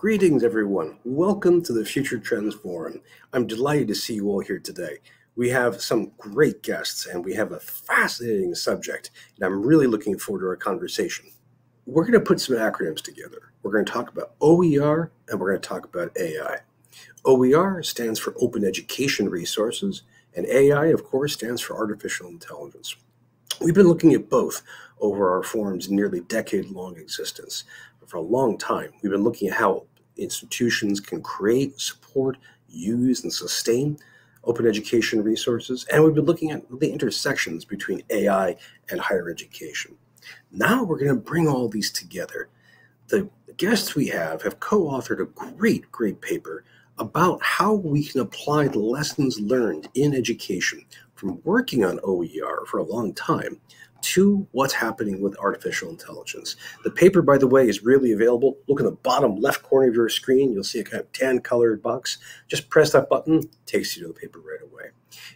Greetings, everyone. Welcome to the Future Trends Forum. I'm delighted to see you all here today. We have some great guests and we have a fascinating subject, and I'm really looking forward to our conversation. We're going to put some acronyms together. We're going to talk about OER and we're going to talk about AI. OER stands for Open Education Resources, and AI, of course, stands for Artificial Intelligence. We've been looking at both over our forum's nearly decade long existence. For a long time, we've been looking at how institutions can create, support, use, and sustain open education resources, and we've been looking at the intersections between AI and higher education. Now we're going to bring all these together. The guests we have have co authored a great, great paper about how we can apply the lessons learned in education from working on OER for a long time to what's happening with artificial intelligence. The paper, by the way, is really available. Look in the bottom left corner of your screen. You'll see a kind of tan colored box. Just press that button, takes you to the paper right away.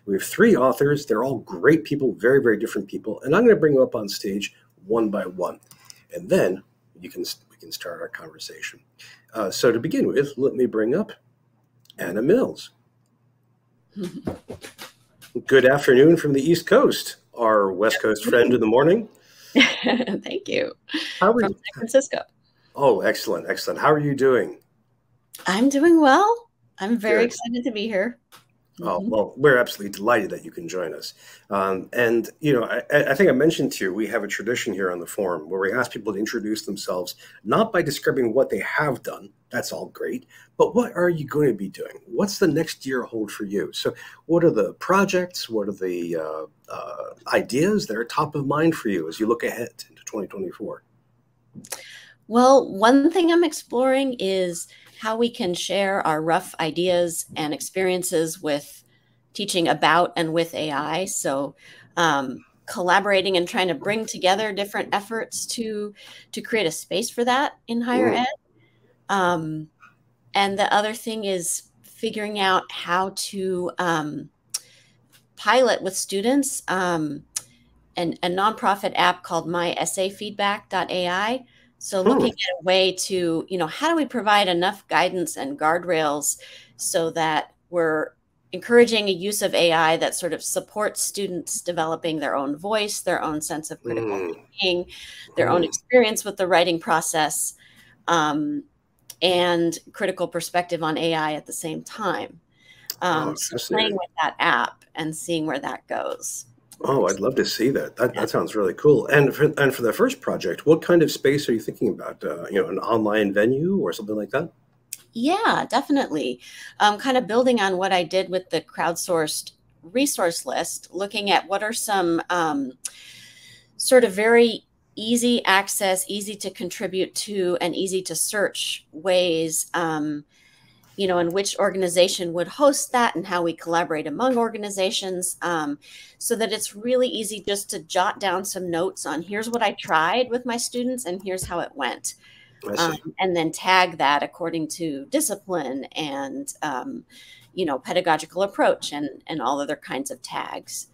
We have three authors. They're all great people, very, very different people. And I'm going to bring them up on stage one by one. And then you can we can start our conversation. Uh, so to begin with, let me bring up Anna Mills. Good afternoon from the East Coast, our West Coast friend in the morning. Thank you. How are From you? San Francisco. Oh, excellent, excellent. How are you doing? I'm doing well. I'm very Good. excited to be here. Oh, well, we're absolutely delighted that you can join us. Um, and, you know, I, I think I mentioned to you, we have a tradition here on the forum where we ask people to introduce themselves, not by describing what they have done, that's all great, but what are you going to be doing? What's the next year hold for you? So, what are the projects? What are the uh, uh, ideas that are top of mind for you as you look ahead into 2024? Well, one thing I'm exploring is how we can share our rough ideas and experiences with teaching about and with AI. So, um, collaborating and trying to bring together different efforts to to create a space for that in higher Mm. ed. Um, and the other thing is figuring out how to um, pilot with students um, an, a nonprofit app called myessayfeedback.ai. So looking at a way to, you know, how do we provide enough guidance and guardrails so that we're encouraging a use of AI that sort of supports students developing their own voice, their own sense of critical Mm. thinking, their own Mm. experience with the writing process, um, and critical perspective on AI at the same time. Um, Oh, so playing with that app and seeing where that goes. Oh, I'd love to see that. That, Yeah. that sounds really cool. And for, and for the first project, what kind of space are you thinking about? Uh, you know, an online venue or something like that? Yeah, definitely. Um, kind of building on what I did with the crowdsourced resource list, looking at what are some um, sort of very easy access, easy to contribute to, and easy to search ways, um, you know, and which organization would host that and how we collaborate among organizations um, so that it's really easy just to jot down some notes on here's what I tried with my students and here's how it went um, and then tag that according to discipline and um, you know pedagogical approach and and all other kinds of tags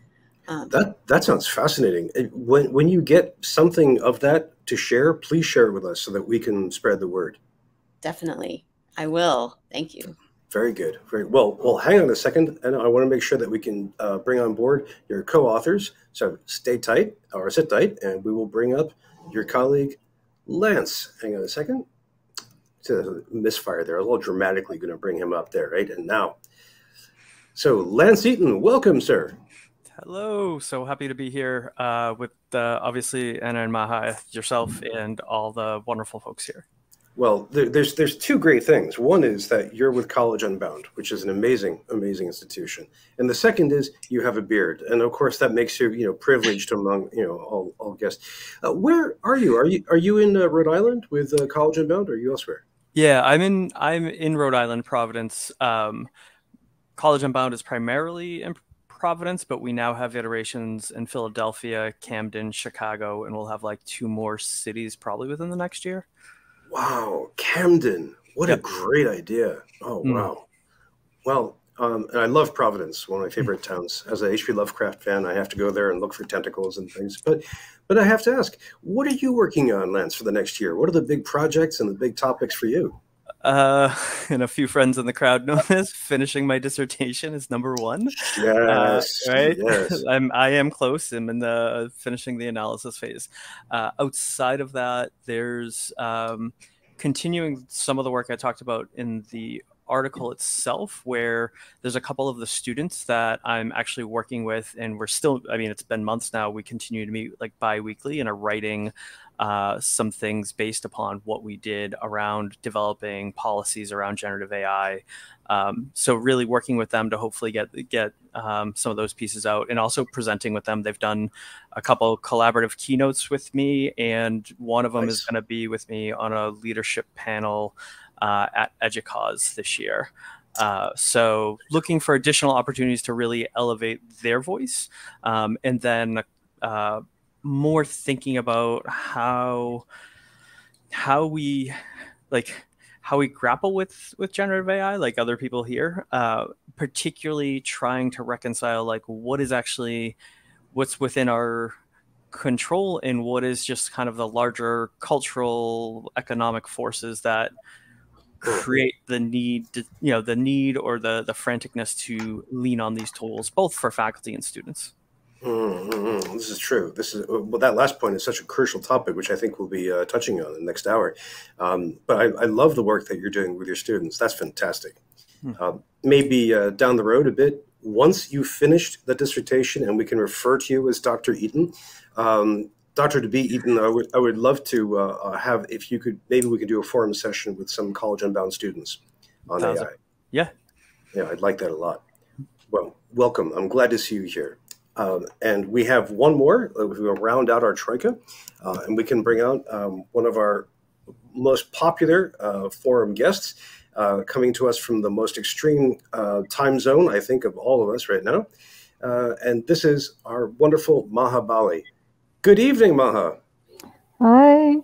um, that that sounds fascinating. When when you get something of that to share, please share it with us so that we can spread the word. definitely i will thank you Very good. Very well. Well, hang on a second, and I want to make sure that we can uh, bring on board your co-authors. So stay tight or sit tight, and we will bring up your colleague Lance. Hang on a second. It's a misfire there. I was a little dramatically going to bring him up there, right? And now, so Lance Eaton, welcome, sir. Hello, so happy to be here uh, with uh, obviously Anna and Maha, yourself, and all the wonderful folks here. Well, there, there's there's two great things. One is that you're with College Unbound, which is an amazing, amazing institution, and the second is you have a beard, and of course that makes you you know privileged among you know all, all guests. Uh, where are you? Are you are you in uh, Rhode Island with uh, College Unbound, or are you elsewhere? Yeah, I'm in I'm in Rhode Island, Providence. Um, College Unbound is primarily in Providence, but we now have iterations in Philadelphia, Camden, Chicago, and we'll have like two more cities probably within the next year. Wow, Camden! What a great idea! Oh Mm. wow. Well, um, and I love Providence, one of my favorite towns. As a H.P. Lovecraft fan, I have to go there and look for tentacles and things. But, but I have to ask, what are you working on, Lance, for the next year? What are the big projects and the big topics for you? Uh, and a few friends in the crowd know this. Finishing my dissertation is number one. Yes, uh, right. Yes. I'm I am close. I'm in the finishing the analysis phase. Uh, outside of that, there's um, continuing some of the work I talked about in the article itself where there's a couple of the students that I'm actually working with and we're still I mean it's been months now we continue to meet like bi-weekly and are writing uh, some things based upon what we did around developing policies around generative AI. Um, so really working with them to hopefully get get um, some of those pieces out, and also presenting with them. They've done a couple collaborative keynotes with me, and one of them nice. is going to be with me on a leadership panel uh, at EDUCAUSE this year. Uh, so looking for additional opportunities to really elevate their voice, um, and then uh, more thinking about how how we like how we grapple with with generative AI, like other people here, uh, particularly trying to reconcile like what is actually what's within our control and what is just kind of the larger cultural economic forces that create the need to, you know the need or the the franticness to lean on these tools both for faculty and students Mm-hmm. This is true. This is well. That last point is such a crucial topic, which I think we'll be uh, touching on in the next hour. Um, but I, I, love the work that you're doing with your students. That's fantastic. Uh, maybe uh, down the road a bit, once you've finished the dissertation, and we can refer to you as Dr. Eaton. Um, Dr. DeB Eaton, I would, I would love to uh, uh, have, if you could, maybe we could do a forum session with some college unbound students on AI. Yeah. Yeah, I'd like that a lot. Well, welcome. I'm glad to see you here. Um, and we have one more. Uh, we'll round out our troika, uh, and we can bring out um, one of our most popular uh, forum guests, uh, coming to us from the most extreme uh, time zone, I think, of all of us right now. Uh, and this is our wonderful Maha Bali. Good evening, Maha. Hi.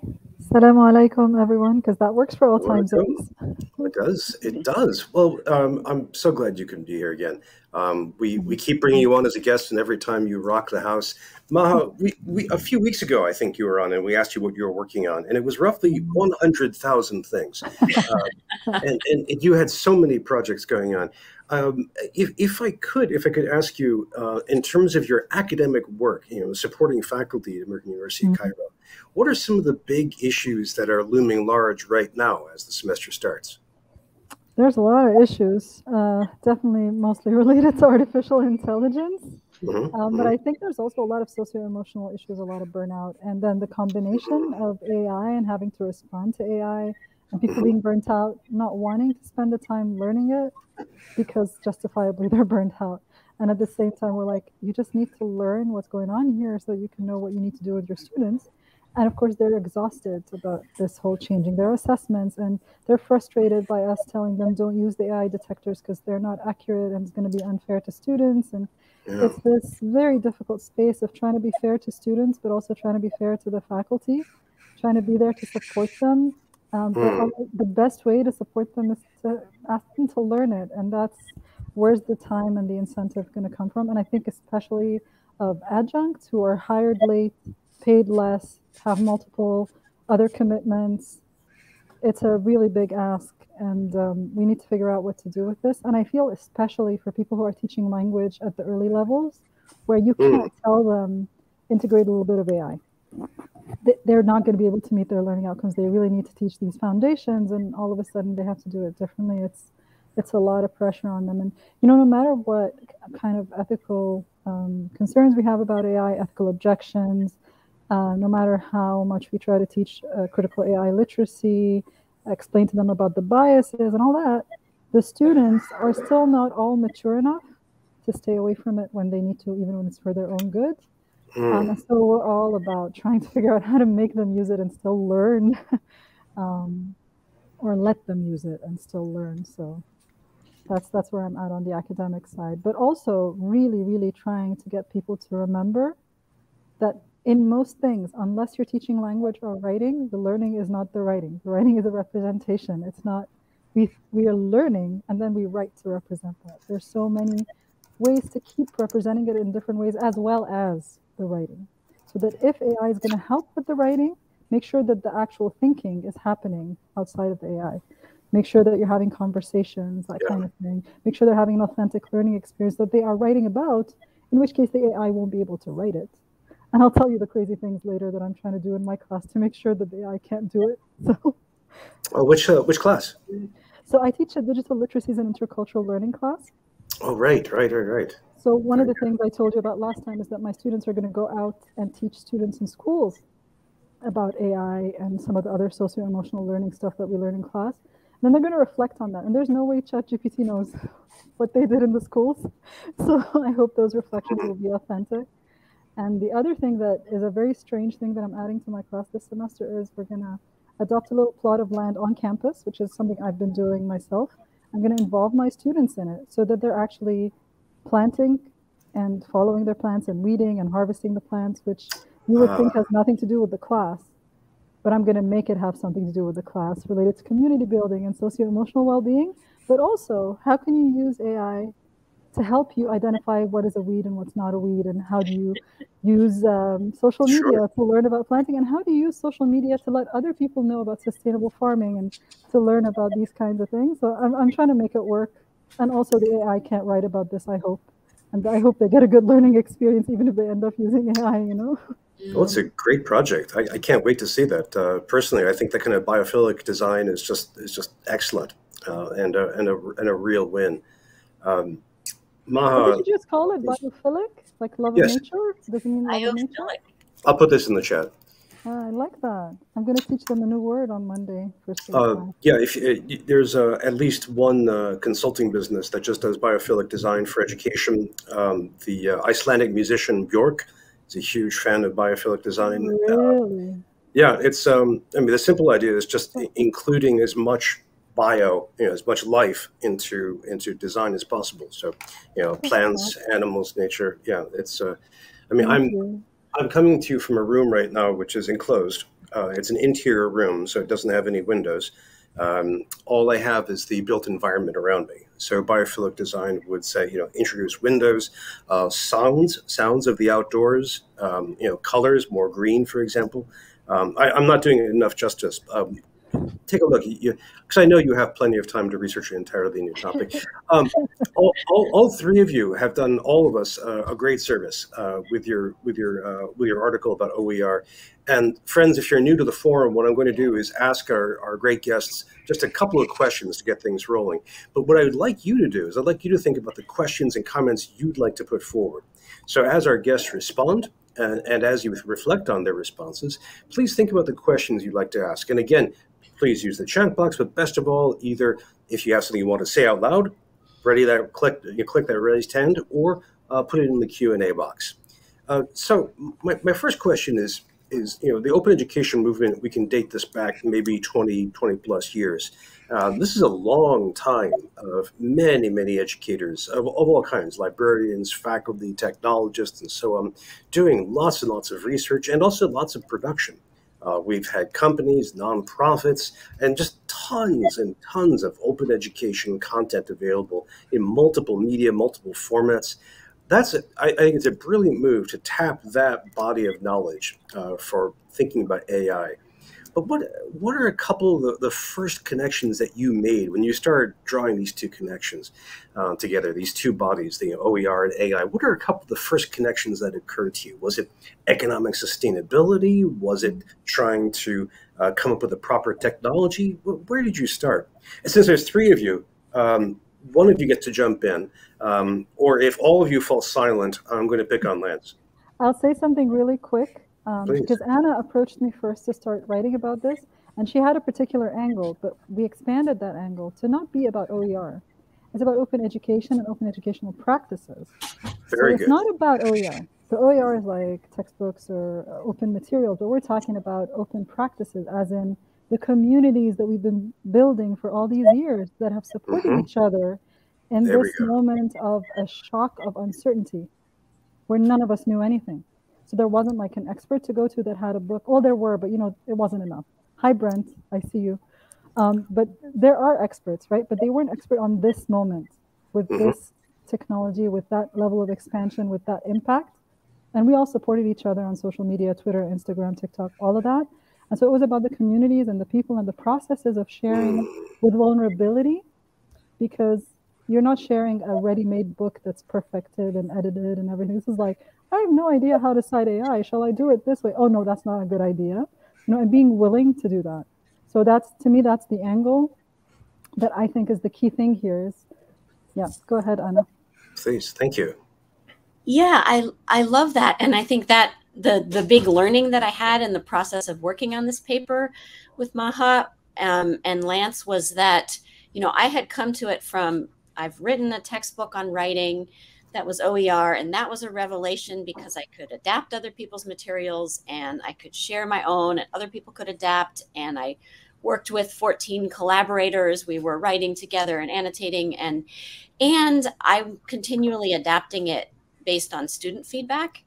Assalamu alaikum, everyone, because that works for all time zones. It does. It does. Well, um, I'm so glad you can be here again. Um, we we keep bringing you on as a guest, and every time you rock the house, Maha. We, we a few weeks ago, I think you were on, and we asked you what you were working on, and it was roughly 100,000 things, uh, and, and you had so many projects going on. Um, if, if I could, if I could ask you, uh, in terms of your academic work, you know, supporting faculty at American University mm-hmm. Cairo, what are some of the big issues that are looming large right now as the semester starts? There's a lot of issues, uh, definitely mostly related to artificial intelligence. Mm-hmm. Um, but mm-hmm. I think there's also a lot of socio emotional issues, a lot of burnout. And then the combination of AI and having to respond to AI and people being burnt out, not wanting to spend the time learning it because justifiably they're burnt out. And at the same time, we're like, you just need to learn what's going on here so you can know what you need to do with your students and of course they're exhausted about this whole changing their assessments and they're frustrated by us telling them don't use the ai detectors because they're not accurate and it's going to be unfair to students and yeah. it's this very difficult space of trying to be fair to students but also trying to be fair to the faculty trying to be there to support them um, mm. the best way to support them is to ask them to learn it and that's where's the time and the incentive going to come from and i think especially of adjuncts who are hired late paid less have multiple other commitments. It's a really big ask, and um, we need to figure out what to do with this. And I feel especially for people who are teaching language at the early levels, where you hmm. can't tell them integrate a little bit of AI. They're not going to be able to meet their learning outcomes. They really need to teach these foundations, and all of a sudden they have to do it differently. It's it's a lot of pressure on them. And you know, no matter what kind of ethical um, concerns we have about AI, ethical objections, uh, no matter how much we try to teach uh, critical AI literacy, explain to them about the biases and all that, the students are still not all mature enough to stay away from it when they need to, even when it's for their own good. Mm. Um, so we're all about trying to figure out how to make them use it and still learn, um, or let them use it and still learn. So that's that's where I'm at on the academic side, but also really, really trying to get people to remember that in most things, unless you're teaching language or writing, the learning is not the writing. The writing is a representation. It's not we we are learning and then we write to represent that. There's so many ways to keep representing it in different ways as well as the writing. So that if AI is going to help with the writing, make sure that the actual thinking is happening outside of the AI. make sure that you're having conversations, that yeah. kind of thing. Make sure they're having an authentic learning experience that they are writing about, in which case the AI won't be able to write it. And I'll tell you the crazy things later that I'm trying to do in my class to make sure that the AI can't do it. So, oh, which uh, which class? So I teach a digital literacies and intercultural learning class. Oh, right, right, right, right. So one of the things I told you about last time is that my students are going to go out and teach students in schools about AI and some of the other socio-emotional learning stuff that we learn in class. And then they're going to reflect on that. And there's no way ChatGPT knows what they did in the schools. So I hope those reflections will be authentic. And the other thing that is a very strange thing that I'm adding to my class this semester is we're going to adopt a little plot of land on campus, which is something I've been doing myself. I'm going to involve my students in it so that they're actually planting and following their plants and weeding and harvesting the plants, which you would uh, think has nothing to do with the class. But I'm going to make it have something to do with the class related to community building and socio emotional well being. But also, how can you use AI to help you identify what is a weed and what's not a weed, and how do you use um, social media sure. to learn about planting, and how do you use social media to let other people know about sustainable farming and to learn about these kinds of things. So I'm, I'm trying to make it work. And also, the AI can't write about this, I hope. And I hope they get a good learning experience, even if they end up using AI, you know? Well, it's a great project. I, I can't wait to see that. Uh, personally, I think that kind of biophilic design is just is just excellent uh, and a, and a and a real win. Um, Maha. Did you just call it? Biophilic? Like love yes. of nature? Does it mean love of nature? I'll put this in the chat. Ah, I like that. I'm going to teach them a new word on Monday for uh, Yeah, if uh, there's uh, at least one uh, consulting business that just does biophilic design for education. Um, the uh, Icelandic musician Bjork is a huge fan of biophilic design. Uh, really? yeah, it's. Um, I mean, the simple idea is just including as much bio, you know, as much life into into design as possible. So, you know, plants, animals, nature. Yeah, it's. Uh, I mean, Thank I'm you. I'm coming to you from a room right now which is enclosed. Uh, it's an interior room, so it doesn't have any windows. Um, all I have is the built environment around me. So biophilic design would say, you know, introduce windows, uh, sounds, sounds of the outdoors, um, you know, colors, more green, for example. Um, I, am not doing enough justice. Take a look because I know you have plenty of time to research an entirely new topic. Um, all, all, all, three of you have done all of us uh, a great service uh, with your with your uh, with your article about OER. And friends, if you're new to the forum, what I'm going to do is ask our, our great guests just a couple of questions to get things rolling. But what I would like you to do is I'd like you to think about the questions and comments you'd like to put forward. So as our guests respond, and, and, as you reflect on their responses, please think about the questions you'd like to ask. And again, please use the chat box. But best of all, either if you have something you want to say out loud, ready that click you click that raised hand, or uh, put it in the Q and A box. Uh, so my, my first question is is you know the open education movement we can date this back maybe 20 20 plus years uh, this is a long time of many many educators of, of all kinds librarians faculty technologists and so on doing lots and lots of research and also lots of production uh, we've had companies, nonprofits, and just tons and tons of open education content available in multiple media, multiple formats. That's a, I, I think it's a brilliant move to tap that body of knowledge uh, for thinking about AI. But what what are a couple of the, the, first connections that you made when you started drawing these two connections uh, together, these two bodies, the OER and AI? What are a couple of the first connections that occurred to you? Was it economic sustainability? Was it trying to uh, come up with the proper technology? Where did you start? And since there's three of you, um, one of you gets to jump in, um, or if all of you fall silent, I'm going to pick on Lance. I'll say something really quick um, because Anna approached me first to start writing about this, and she had a particular angle, but we expanded that angle to not be about OER. It's about open education and open educational practices. Very so it's good. not about OER. So OER is like textbooks or open materials, but we're talking about open practices, as in the communities that we've been building for all these years that have supported mm-hmm. each other in there this moment of a shock of uncertainty where none of us knew anything. So there wasn't like an expert to go to that had a book. Well, there were, but you know, it wasn't enough. Hi, Brent. I see you. Um, but there are experts, right? But they weren't expert on this moment with mm-hmm. this technology, with that level of expansion, with that impact. And we all supported each other on social media, Twitter, Instagram, TikTok, all of that. And so it was about the communities and the people and the processes of sharing with vulnerability because you're not sharing a ready-made book that's perfected and edited and everything. This is like, I have no idea how to cite AI. Shall I do it this way? Oh no, that's not a good idea. You know, and being willing to do that. So that's to me, that's the angle that I think is the key thing here is yeah, go ahead, Anna. Please, thank you. Yeah, I I love that. And I think that the the big learning that I had in the process of working on this paper with Maha um, and Lance was that, you know, I had come to it from I've written a textbook on writing that was OER, and that was a revelation because I could adapt other people's materials and I could share my own, and other people could adapt. And I worked with 14 collaborators. We were writing together and annotating, and and I'm continually adapting it based on student feedback.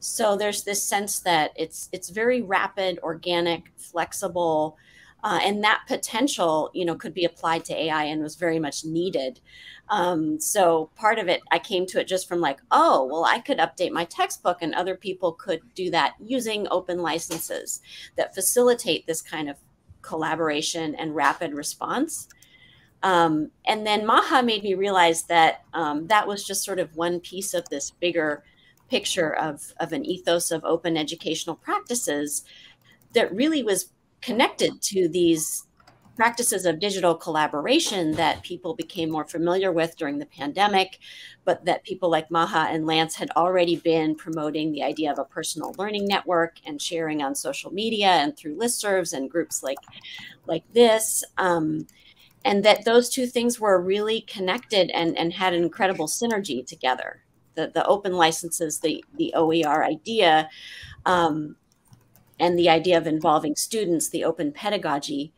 So there's this sense that it's it's very rapid, organic, flexible uh, and that potential you know could be applied to ai and was very much needed. Um, so part of it i came to it just from like oh well i could update my textbook and other people could do that using open licenses that facilitate this kind of collaboration and rapid response. Um, and then maha made me realize that um, that was just sort of one piece of this bigger picture of, of an ethos of open educational practices that really was connected to these practices of digital collaboration that people became more familiar with during the pandemic, but that people like Maha and Lance had already been promoting the idea of a personal learning network and sharing on social media and through listservs and groups like like this. Um, and that those two things were really connected and, and had an incredible synergy together. The, the open licenses, the, the OER idea, um, and the idea of involving students, the open pedagogy,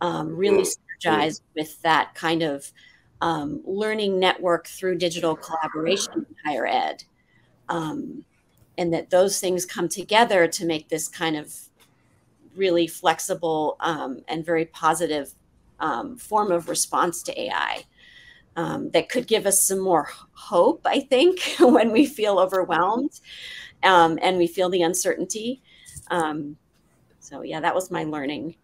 um, really synergize with that kind of um, learning network through digital collaboration in higher ed. Um, and that those things come together to make this kind of really flexible um, and very positive um, form of response to AI. Um, that could give us some more hope, I think, when we feel overwhelmed and we feel the uncertainty. Um, so yeah, that was my learning.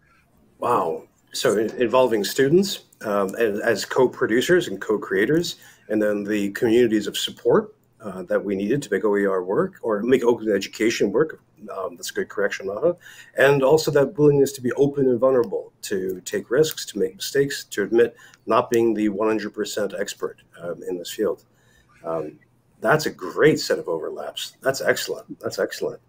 Wow. So involving students um, as, co-producers and co-creators, and then the communities of support uh, that we needed to make OER work or make open education work. Um, that's a good correction, Maha. And also that willingness to be open and vulnerable, to take risks, to make mistakes, to admit not being the 100% expert um, in this field. Um, that's a great set of overlaps. That's excellent. That's excellent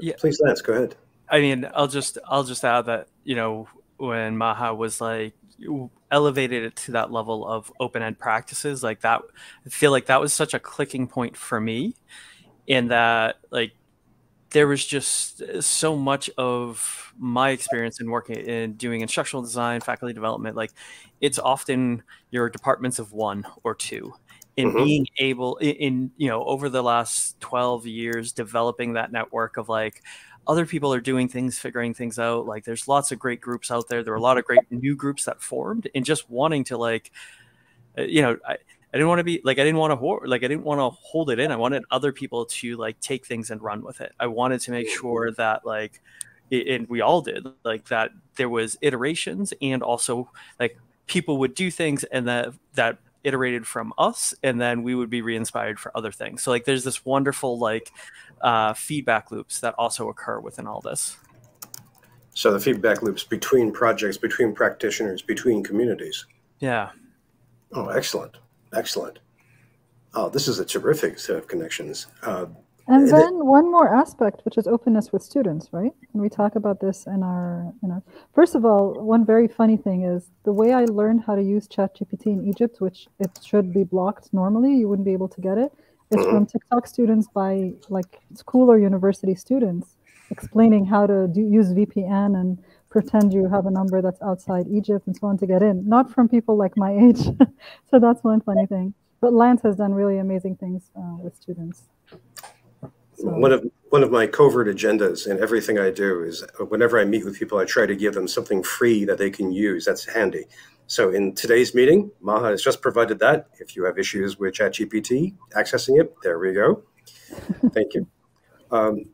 yeah. please, Lance, go ahead. I mean, I'll just I'll just add that you know when Maha was like elevated it to that level of open ed practices, like that, I feel like that was such a clicking point for me, in that like there was just so much of my experience in working in doing instructional design, faculty development. Like, it's often your departments of one or two, in mm-hmm. being able in, in, you know over the last 12 years developing that network of like other people are doing things figuring things out like there's lots of great groups out there there are a lot of great new groups that formed and just wanting to like uh, you know I, I didn't want to be like I didn't want to like I didn't want to hold it in. I wanted other people to like take things and run with it. I wanted to make sure that like and we all did like that there was iterations and also like people would do things and that that iterated from us and then we would be re-inspired for other things. So like there's this wonderful like uh, feedback loops that also occur within all this. So the feedback loops between projects between practitioners between communities. Yeah. Oh excellent. Excellent. Oh this is a terrific set of connections. Uh, and then one more aspect, which is openness with students, right? And we talk about this in our, you know, first of all, one very funny thing is the way I learned how to use ChatGPT in Egypt, which it should be blocked normally, you wouldn't be able to get it. it, is mm-hmm. from TikTok students by like school or university students explaining how to do, use VPN and pretend you have a number that's outside Egypt and so on to get in, not from people like my age. so that's one funny thing. But Lance has done really amazing things uh, with students. One of one of my covert agendas in everything I do is whenever I meet with people, I try to give them something free that they can use. That's handy. So in today's meeting, Maha has just provided that. If you have issues with ChatGPT accessing it, there we go. Thank you. Um,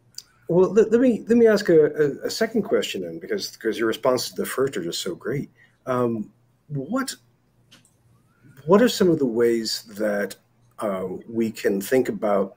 Well, let, let, me let me ask a, a, a, second question then, because because your responses to the first are just so great. Um, what what are some of the ways that uh, we can think about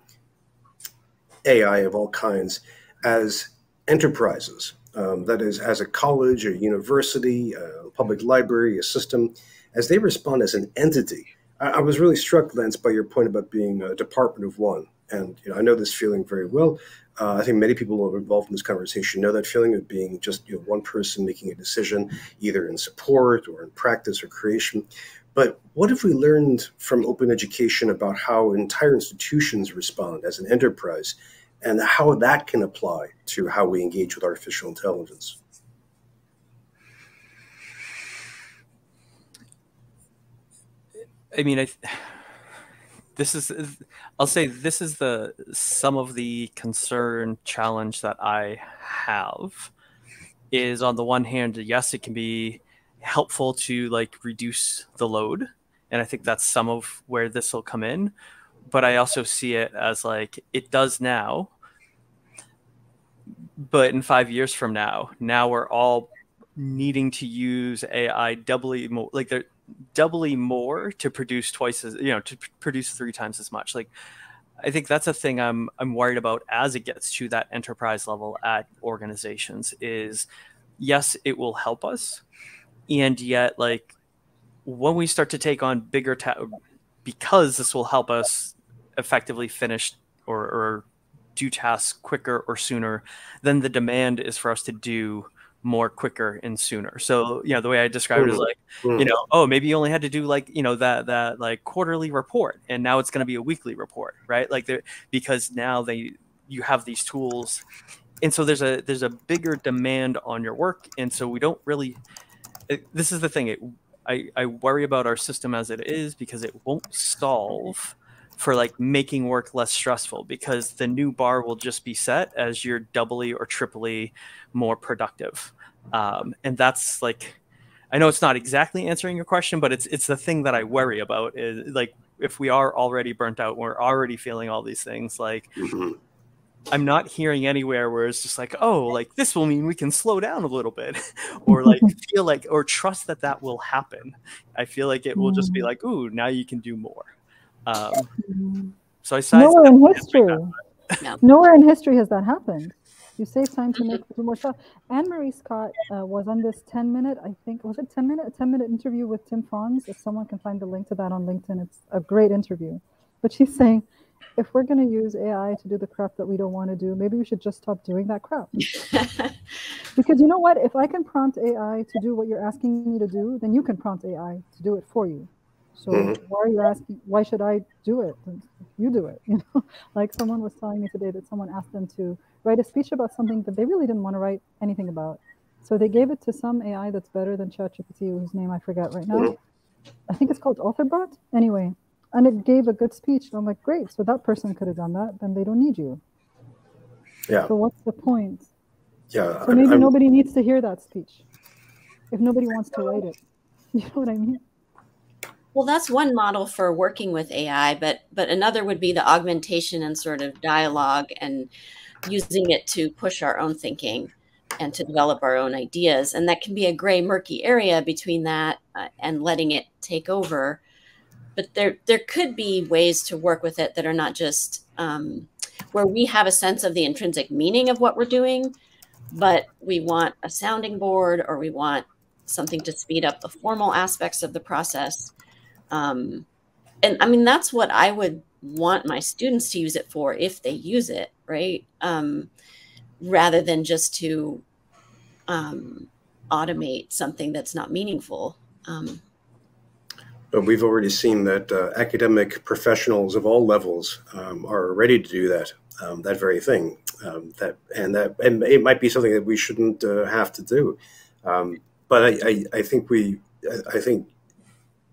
AI of all kinds as enterprises? Um, that is, as a college, a university, a public library, a system, as they respond as an entity. I, I was really struck, Lance, by your point about being a department of one. And you know, I know this feeling very well. Uh, I think many people who are involved in this conversation know that feeling of being just you know, one person making a decision, either in support or in practice or creation. But what have we learned from open education about how entire institutions respond as an enterprise and how that can apply to how we engage with artificial intelligence? I mean, I, this is, I'll say this is the some of the concern challenge that I have is on the one hand, yes, it can be helpful to like reduce the load and i think that's some of where this will come in. But i also see it as like it does now. But in five years from now now we're all needing to use ai doubly more like they're doubly more to produce twice as you know to produce three times as much. Like i think that's a thing i'm i'm worried about as it gets to that enterprise level at organizations is yes it will help us and yet like when we start to take on bigger ta- because this will help us effectively finish or, or do tasks quicker or sooner then the demand is for us to do more quicker and sooner. So you know the way i described it is like mm-hmm. you know oh maybe you only had to do like you know that that like quarterly report and now it's going to be a weekly report right? Like because now they you have these tools. And so there's a there's a bigger demand on your work and so we don't really it, this is the thing. It, I, I worry about our system as it is because it won't solve for like making work less stressful because the new bar will just be set as you're doubly or triply more productive. Um, and that's like, I know it's not exactly answering your question, but it's it's the thing that I worry about is like if we are already burnt out, we're already feeling all these things like. Mm-hmm I'm not hearing anywhere where it's just like, oh, like this will mean we can slow down a little bit, or like feel like, or trust that that will happen. I feel like it will just be mm. like, ooh, now you can do more. Um, mm. so I nowhere in history, no. nowhere in history has that happened. You save time to make more stuff. Anne Marie Scott uh, was on this 10 minute, I think, was it 10 minute, 10 minute interview with Tim Franz? If someone can find the link to that on LinkedIn, it's a great interview. But she's saying if we're going to use AI to do the crap that we don't want to do, maybe we should just stop doing that crap. because you know what? If I can prompt AI to do what you're asking me to do, then you can prompt AI to do it for you. So mm-hmm. why are you asking? Why should I do it? You do it. You know, like someone was telling me today that someone asked them to write a speech about something that they really didn't want to write anything about. So they gave it to some AI that's better than ChatGPT, whose name I forget right now. Mm-hmm. I think it's called AuthorBot. Anyway, and it gave a good speech. And I'm like, great. So that person could have done that. Then they don't need you. Yeah. So what's the point? Yeah. So maybe I'm, nobody needs to hear that speech if nobody wants to write it. You know what I mean? Well, that's one model for working with AI, but but another would be the augmentation and sort of dialogue and using it to push our own thinking and to develop our own ideas. And that can be a gray, murky area between that uh, and letting it take over but there there could be ways to work with it that are not just um, where we have a sense of the intrinsic meaning of what we're doing, but we want a sounding board or we want something to speed up the formal aspects of the process. Um, and I mean, that's what I would want my students to use it for if they use it, right? Um, rather than just to um, automate something that's not meaningful. Um, but we've already seen that uh, academic professionals of all levels um, are ready to do that, um, that very thing. Um, that and that and it might be something that we shouldn't uh, have to do. Um, but I, I, I, think we, I think,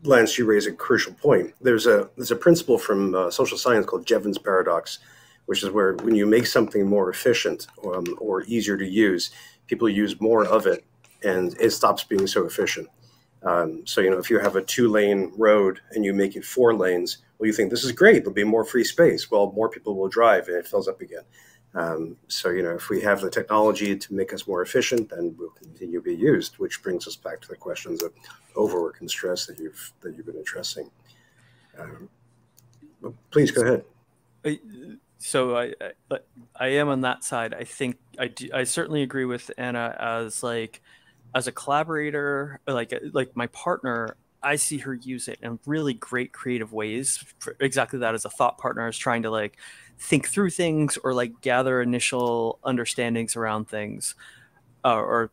Lance, you raise a crucial point. There's a there's a principle from uh, social science called Jevons paradox, which is where when you make something more efficient um, or easier to use, people use more of it, and it stops being so efficient. Um, so, you know, if you have a two lane road and you make it four lanes, well, you think this is great. There'll be more free space. Well, more people will drive and it fills up again. Um, so, you know, if we have the technology to make us more efficient, then we'll continue to be used, which brings us back to the questions of overwork and stress that you've that you've been addressing. Um, please go ahead. So I, I, I am on that side. I think I do, I certainly agree with Anna as like as a collaborator, like like my partner. I see her use it in really great creative ways. Exactly that as a thought partner is trying to like think through things or like gather initial understandings around things uh, or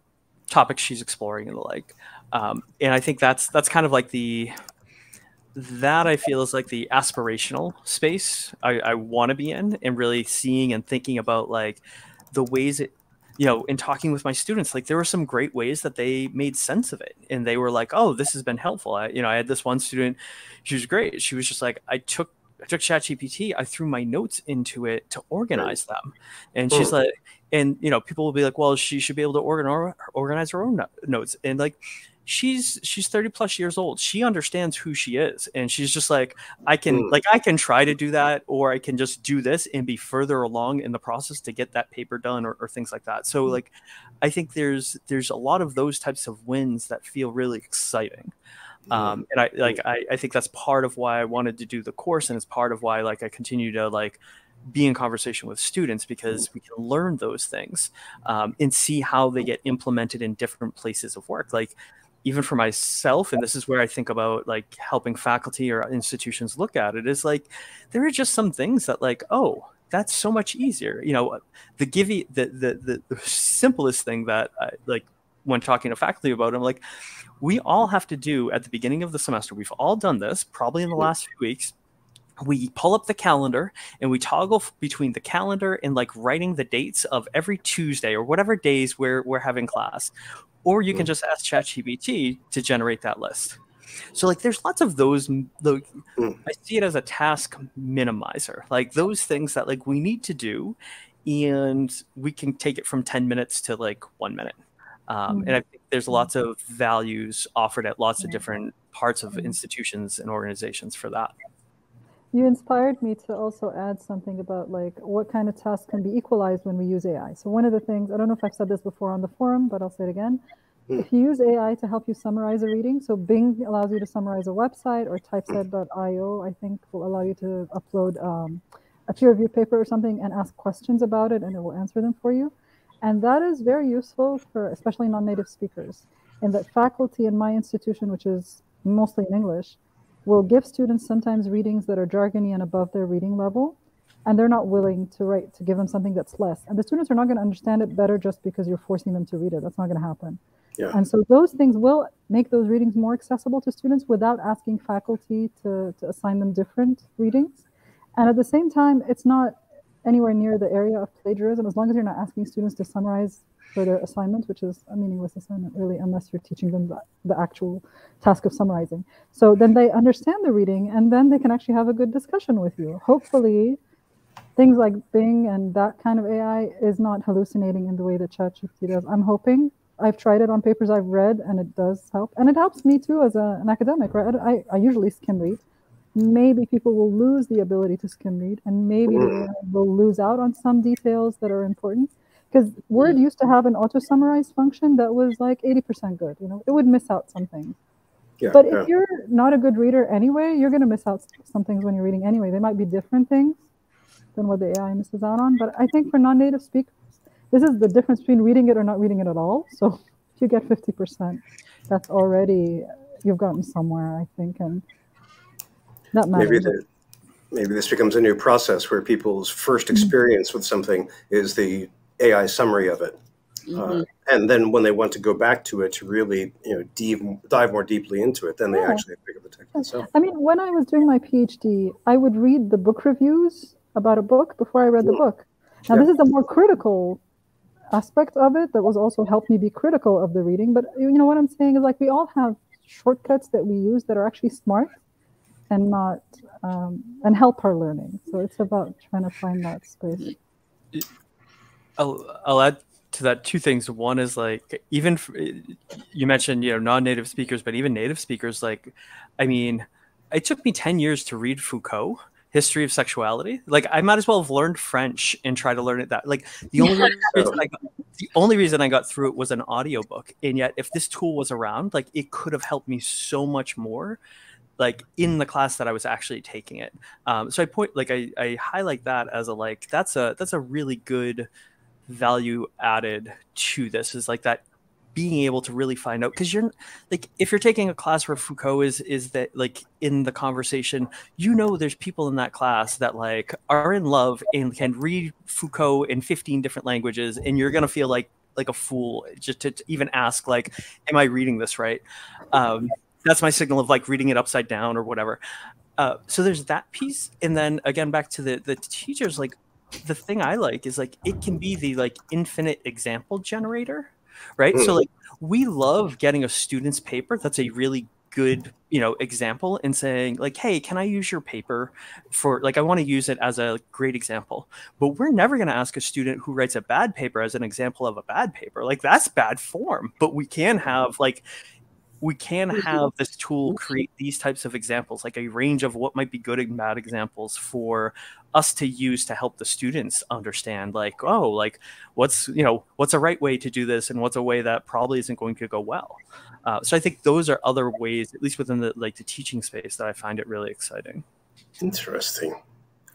topics she's exploring and the like. Um, and I think that's that's kind of like the that I feel is like the aspirational space I, I want to be in and really seeing and thinking about like the ways it you know, in talking with my students, like there were some great ways that they made sense of it. And they were like, oh, this has been helpful. I, you know, I had this one student, she was great. She was just like, I took, I took ChatGPT, I threw my notes into it to organize them. And she's hmm. like, and, you know, people will be like, well, she should be able to organ- organize her own notes. And like, she's she's 30 plus years old she understands who she is and she's just like i can mm. like i can try to do that or i can just do this and be further along in the process to get that paper done or, or things like that so mm. like i think there's there's a lot of those types of wins that feel really exciting mm. um, and i like I, I think that's part of why i wanted to do the course and it's part of why like i continue to like be in conversation with students because we can learn those things um, and see how they get implemented in different places of work like even for myself and this is where i think about like helping faculty or institutions look at it is like there are just some things that like oh that's so much easier. You know the givey the the the, the simplest thing that I, like when talking to faculty about it, I'm like we all have to do at the beginning of the semester we've all done this probably in the mm-hmm. last few weeks. We pull up the calendar and we toggle between the calendar and like writing the dates of every Tuesday or whatever days we're, we're having class or you can mm. just ask ChatGPT to generate that list. So like there's lots of those the mm. I see it as a task minimizer. Like those things that like we need to do and we can take it from 10 minutes to like 1 minute. Um, and I think there's lots of values offered at lots of different parts of institutions and organizations for that. You inspired me to also add something about like what kind of tasks can be equalized when we use AI. So one of the things, I don't know if I've said this before on the forum, but I'll say it again. Mm. If you use AI to help you summarize a reading, so Bing allows you to summarize a website or typeset.io, I think will allow you to upload um, a peer review paper or something and ask questions about it and it will answer them for you. And that is very useful for especially non-native speakers. In that faculty in my institution, which is mostly in English, will give students sometimes readings that are jargony and above their reading level, and they're not willing to write to give them something that's less. And the students are not going to understand it better just because you're forcing them to read it. That's not going to happen. Yeah. And so those things will make those readings more accessible to students without asking faculty to, to assign them different readings. And at the same time, it's not anywhere near the area of plagiarism as long as you're not asking students to summarize for their assignment, which is a meaningless assignment, really, unless you're teaching them the, the actual task of summarizing. So then they understand the reading, and then they can actually have a good discussion with you. Hopefully, things like Bing and that kind of AI is not hallucinating in the way that ChatGPT does. I'm hoping. I've tried it on papers I've read, and it does help. And it helps me too as a, an academic, right? I, I usually skim read. Maybe people will lose the ability to skim read, and maybe they mm. will lose out on some details that are important because Word used to have an auto summarize function that was like 80% good. You know, it would miss out some things. Yeah, but yeah. if you're not a good reader anyway, you're going to miss out some things when you're reading anyway. They might be different things than what the AI misses out on. But I think for non-native speakers, this is the difference between reading it or not reading it at all. So if you get 50%, that's already you've gotten somewhere, I think, and that matters. Maybe, the, maybe this becomes a new process where people's first mm-hmm. experience with something is the AI summary of it. Uh, mm-hmm. Uh, and then when they want to go back to it to really, you know, dive, dive more deeply into it, then they yeah. actually pick up the text themselves. I mean, when I was doing my PhD, I would read the book reviews about a book before I read the book. Now, yeah. this is a more critical aspect of it that was also helped me be critical of the reading. But you know what I'm saying is like we all have shortcuts that we use that are actually smart and not um, and help our learning. So it's about trying to find that space. I'll, I'll add to that two things. One is like even you mentioned you know non-native speakers, but even native speakers. Like, I mean, it took me ten years to read Foucault. history of sexuality. Like I might as well have learned French and try to learn it that. Like the only reason I got, the only reason I got through it was an audiobook. And yet if this tool was around, like it could have helped me so much more like in the class that I was actually taking it. Um, so I point like I, I highlight that as a like that's a that's a really good value added to this is like that being able to really find out because you're like if you're taking a class where Foucault is is that like in the conversation, you know there's people in that class that like are in love and can read Foucault in 15 different languages, and you're gonna feel like like a fool just to, to even ask like, am I reading this right? Um, that's my signal of like reading it upside down or whatever. Uh, so there's that piece, and then again back to the the teachers. Like the thing I like is like it can be the like infinite example generator right? Mm. So like we love getting a student's paper that's a really good you know example and saying like hey can i use your paper for like i want to use it as a great example but we're never going to ask a student who writes a bad paper as an example of a bad paper like that's bad form but we can have like we can mm-hmm. have this tool create these types of examples like a range of what might be good and bad examples for us to use to help the students understand like oh like what's you know what's a right way to do this and what's a way that probably isn't going to go well. Uh, so i think those are other ways at least within the like the teaching space that i find it really exciting. Interesting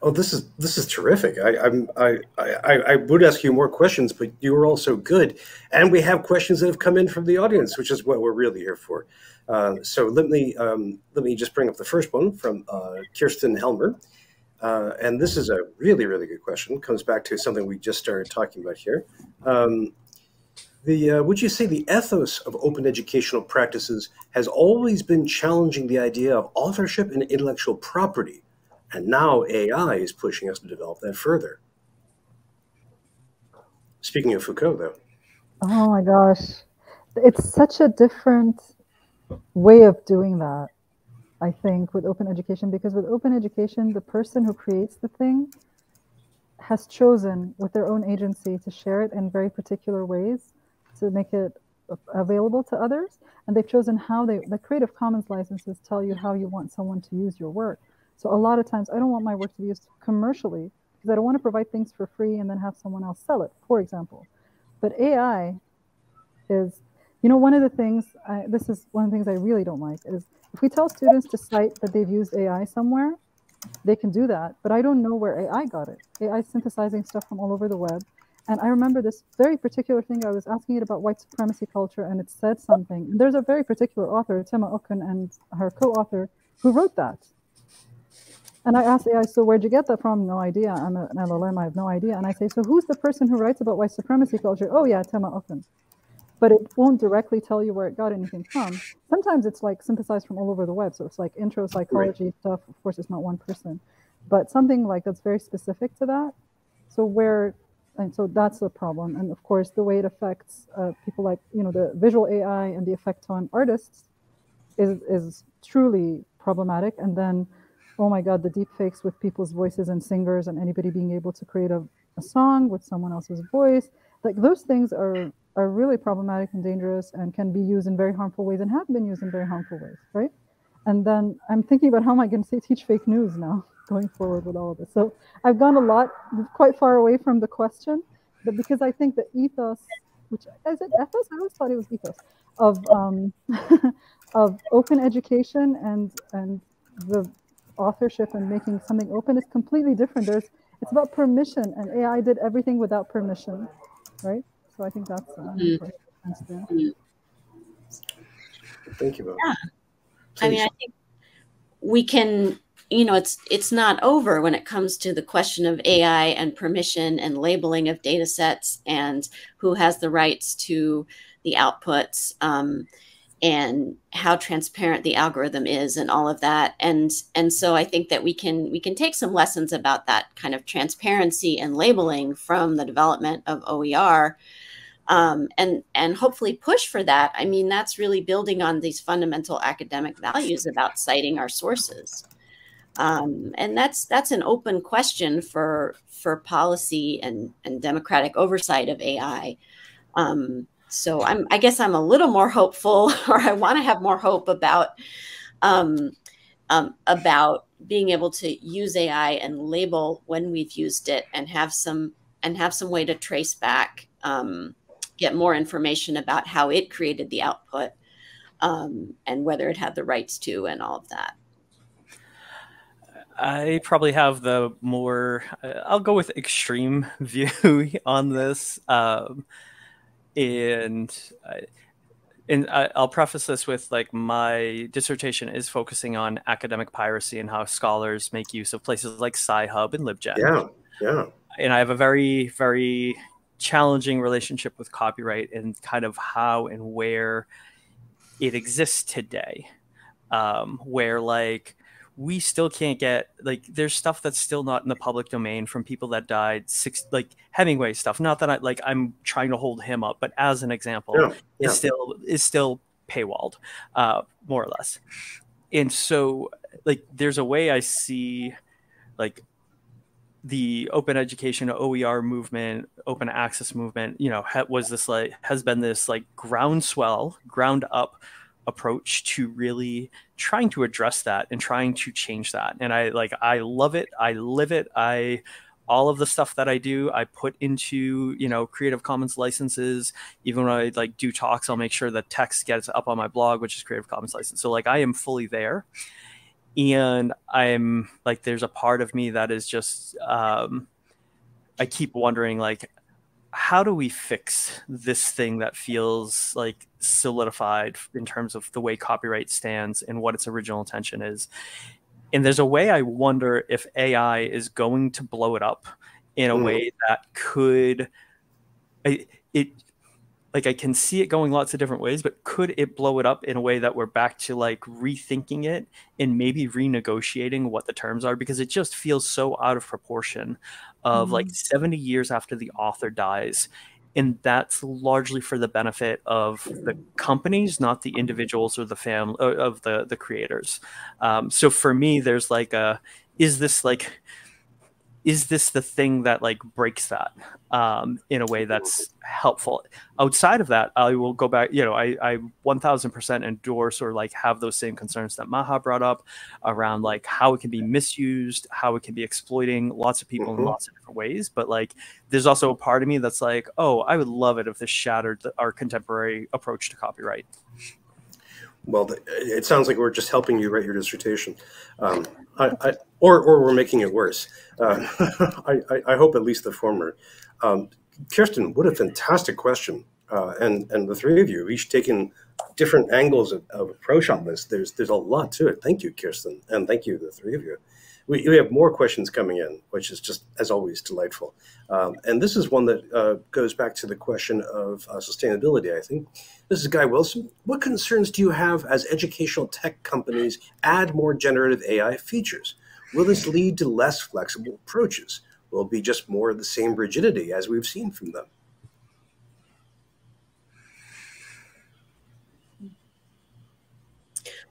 Oh, this is this is terrific. I, I'm I, I I would ask you more questions, but you were all so good, and we have questions that have come in from the audience, which is what we're really here for. Uh, so let me um, let me just bring up the first one from uh, Kirsten Helmer, uh, and this is a really really good question. Comes back to something we just started talking about here. Um, the uh, would you say the ethos of open educational practices has always been challenging the idea of authorship and intellectual property? And now AI is pushing us to develop that further. Speaking of Foucault, though. Oh my gosh. It's such a different way of doing that, I think, with open education, because with open education, the person who creates the thing has chosen with their own agency to share it in very particular ways to make it available to others. And they've chosen how they, the Creative Commons licenses tell you how you want someone to use your work. So a lot of times I don't want my work to be used commercially because I don't want to provide things for free and then have someone else sell it, for example. But AI is, you know, one of the things, I, this is one of the things I really don't like is if we tell students to cite that they've used AI somewhere, they can do that, but I don't know where AI got it. AI synthesizing stuff from all over the web. And I remember this very particular thing. I was asking it about white supremacy culture, and it said something. And there's a very particular author, Tema Okun, and her co-author, who wrote that. And I asked AI, so where'd you get that from? No idea. I'm an LLM, I have no idea. And I say, so who's the person who writes about white supremacy culture? Oh yeah, Tema Okun. But it won't directly tell you where it got anything from. Sometimes it's like synthesized from all over the web. So it's like intro psychology right. stuff. Of course, it's not one person, but something like that's very specific to that. So where, and so that's the problem. And of course, the way it affects uh, people like, you know, the visual AI and the effect on artists is, is truly problematic. And then oh my god the deep fakes with people's voices and singers and anybody being able to create a, a song with someone else's voice. Like those things are are really problematic and dangerous and can be used in very harmful ways and have been used in very harmful ways right? And then i'm thinking about how am i going to teach fake news now going forward with all of this. So i've gone a lot quite far away from the question but because i think the ethos which is it ethos? I always thought it was ethos of um, of open education and and the authorship and making something open is completely different. There's it's about permission, and AI did everything without permission, right? So I think that's uh, mm. Thank you. Yeah, Please. I mean, I think we can. You know, it's it's not over when it comes to the question of AI and permission and labeling of data sets and who has the rights to the outputs. Um, and how transparent the algorithm is and all of that. And and so i think that we can we can take some lessons about that kind of transparency and labeling from the development of oer um, and and hopefully push for that. I mean that's really building on these fundamental academic values about citing our sources. Um, and that's that's an open question for for policy and and democratic oversight of ai um, so I'm, I guess I'm a little more hopeful, or I want to have more hope about um, um, about being able to use AI and label when we've used it and have some and have some way to trace back, um, get more information about how it created the output um, and whether it had the rights to and all of that. I probably have the more, I'll go with extreme view on this. Um, and I, and I, will preface this with like my dissertation is focusing on academic piracy and how scholars make use of places like Sci-Hub and LibGen. Yeah, yeah. And I have a very, very challenging relationship with copyright and kind of how and where it exists today. Um, where like we still can't get like there's stuff that's still not in the public domain from people that died six like Hemingway stuff. Not that I like I'm trying to hold him up, but as an example, yeah, yeah. is still is still paywalled, uh, more or less. And so like there's a way I see like the open education OER movement, open access movement, you know, was this like has been this like groundswell, ground up approach to really trying to address that and trying to change that. And I like I love it. I live it. I all of the stuff that I do, I put into, you know, Creative Commons licenses. Even when I like do talks, I'll make sure the text gets up on my blog, which is Creative Commons license. So like I am fully there. And I'm like there's a part of me that is just um I keep wondering like how do we fix this thing that feels like solidified in terms of the way copyright stands and what its original intention is? And there's a way i wonder if ai is going to blow it up in a mm. way that could it, it like I can see it going lots of different ways, but could it blow it up in a way that we're back to like rethinking it and maybe renegotiating what the terms are? Because it just feels so out of proportion of mm-hmm. like 70 years after the author dies and that's largely for the benefit of the companies not the individuals or the family uh, of the the creators um, so for me there's like a is this like is this the thing that like breaks that um, in a way that's helpful? Outside of that i will go back you know i, I 1000% endorse or like have those same concerns that maha brought up around like how it can be misused how it can be exploiting lots of people mm-hmm. in lots of different ways. But like there's also a part of me that's like oh i would love it if this shattered the, our contemporary approach to copyright well, it sounds like we're just helping you write your dissertation, um, I, I, or or we're making it worse. Uh, I, I, hope at least the former. Um, Kirsten, what a fantastic question, uh, and and the three of you each taken different angles of, of, approach on this. There's there's a lot to it. Thank you, Kirsten, and thank you, the three of you. We, we have more questions coming in, which is just as always delightful. Um, and this is one that uh, goes back to the question of uh, sustainability. I think this is Guy Wilson. What concerns do you have as educational tech companies add more generative AI features? Will this lead to less flexible approaches? Will it be just more of the same rigidity as we've seen from them?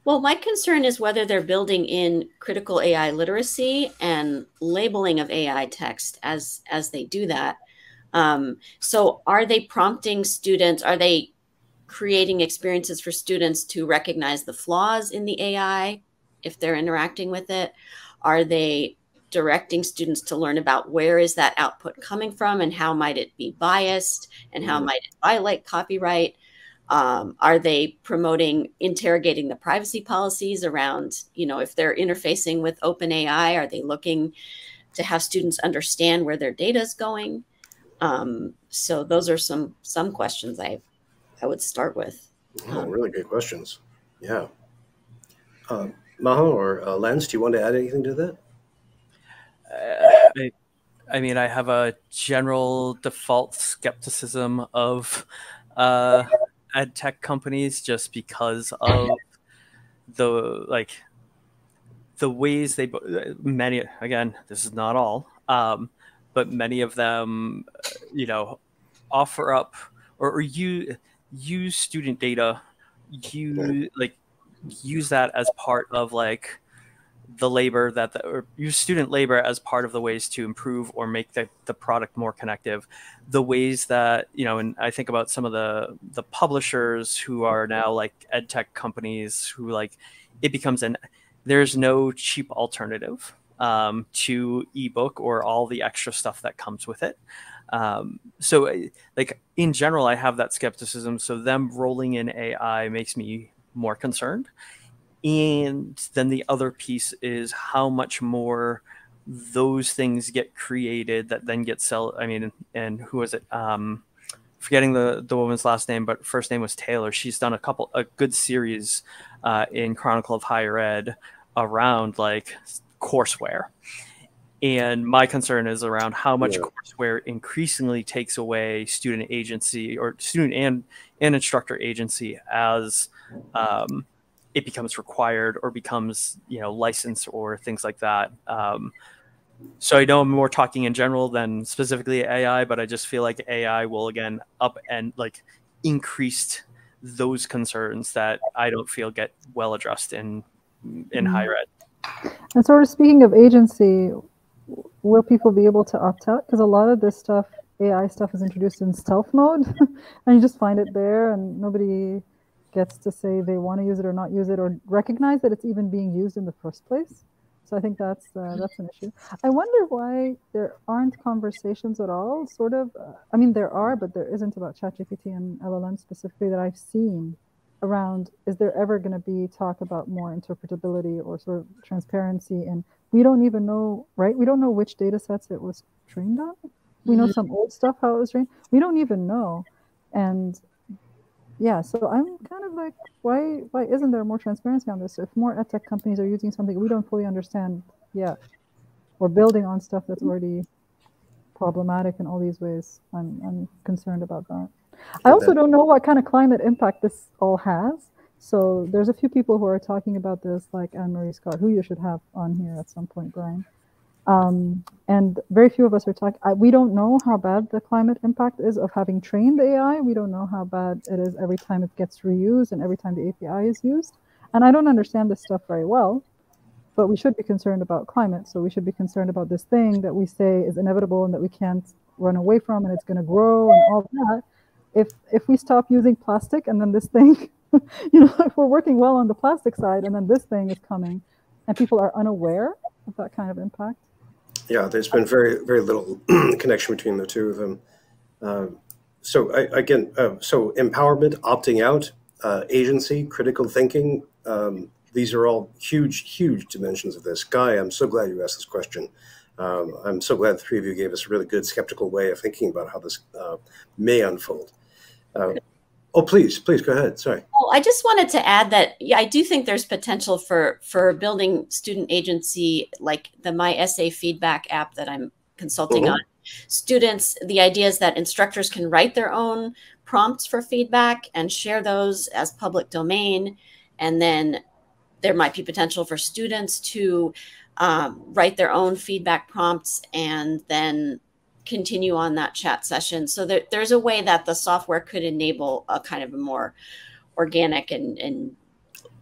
Well, my concern is whether they're building in critical AI literacy and labeling of AI text as as they do that. Um, so, are they prompting students? Are they creating experiences for students to recognize the flaws in the AI if they're interacting with it? Are they directing students to learn about where is that output coming from and how might it be biased and how mm-hmm. might it violate copyright? Um, are they promoting interrogating the privacy policies around, you know, if they're interfacing with OpenAI, are they looking to have students understand where their data is going? Um, so those are some some questions I I would start with. Oh, really good questions. Yeah. Uh, Maha or uh, Lance, do you want to add anything to that? Uh, I, I mean, I have a general default skepticism of uh, ed tech companies just because of the like the ways they many again this is not all um, but many of them you know offer up or, or you use student data you like use that as part of like the labor that the, or use student labor as part of the ways to improve or make the, the product more connective the ways that you know and i think about some of the the publishers who are now like ed tech companies who like it becomes an there's no cheap alternative um, to ebook or all the extra stuff that comes with it. Um, so, like in general, I have that skepticism. So, them rolling in AI makes me more concerned. And then the other piece is how much more those things get created that then get sell. I mean, and who was it? Um, forgetting the the woman's last name, but first name was Taylor. She's done a couple a good series uh, in Chronicle of Higher Ed around like courseware. And my concern is around how much yeah. courseware increasingly takes away student agency or student and, and instructor agency as um, it becomes required or becomes you know licensed or things like that. Um, so I know I'm more talking in general than specifically AI, but I just feel like AI will again up and like increased those concerns that I don't feel get well addressed in in mm-hmm. higher ed. And sort of speaking of agency, will people be able to opt out? Because a lot of this stuff, AI stuff, is introduced in stealth mode, and you just find it there, and nobody gets to say they want to use it or not use it, or recognize that it's even being used in the first place. So I think that's uh, that's an issue. I wonder why there aren't conversations at all. Sort of. Uh, I mean, there are, but there isn't about ChatGPT and LLM specifically that I've seen around. Is there ever going to be talk about more interpretability or sort of transparency? And we don't even know, right? We don't know which data sets it was trained on. We know mm-hmm. some old stuff how it was trained. We don't even know, and yeah, so I'm kind of like, why why isn't there more transparency on this? If more edtech companies are using something we don't fully understand yet, or building on stuff that's already problematic in all these ways, I'm I'm concerned about that. I also don't know what kind of climate impact this all has. So there's a few people who are talking about this, like Anne Marie Scott, who you should have on here at some point, Bryan. Um, and very few of us are talking. We don't know how bad the climate impact is of having trained AI. We don't know how bad it is every time it gets reused and every time the API is used. And I don't understand this stuff very well, but we should be concerned about climate. So we should be concerned about this thing that we say is inevitable and that we can't run away from, and it's going to grow and all that. If if we stop using plastic and then this thing, you know, if we're working well on the plastic side and then this thing is coming, and people are unaware of that kind of impact yeah, there's been very very little connection between the two of them. Uh, so I, again, uh, so empowerment, opting out, uh, agency, critical thinking. Um, these are all huge, huge dimensions of this. Guy, I'm so glad you asked this question. Um, I'm so glad the three of you gave us a really good skeptical way of thinking about how this uh, may unfold. Oh, please, please go ahead. Sorry. Oh, I just wanted to add that yeah, I do think there's potential for for building student agency, like the My Essay Feedback app that I'm consulting mm-hmm. on. Students, the idea is that instructors can write their own prompts for feedback and share those as public domain, and then there might be potential for students to um, write their own feedback prompts and then continue on that chat session. So there, there's a way that the software could enable a kind of a more organic and, and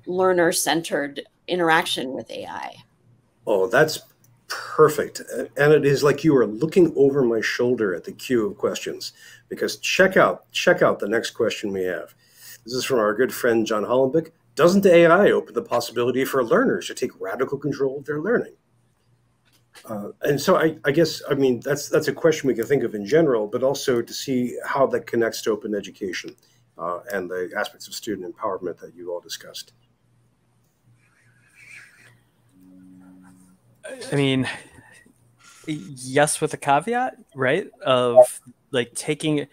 learner centered interaction with AI. Oh, that's perfect. And it is like you are looking over my shoulder at the queue of questions because check out check out the next question we have. This is from our good friend John Hollenbeck. Doesn't AI open the possibility for learners to take radical control of their learning? Uh, and so I, I, guess I mean that's that's a question we can think of in general, but also to see how that connects to open education uh, and the aspects of student empowerment that you all discussed. I mean, yes, with a caveat, right? Of like taking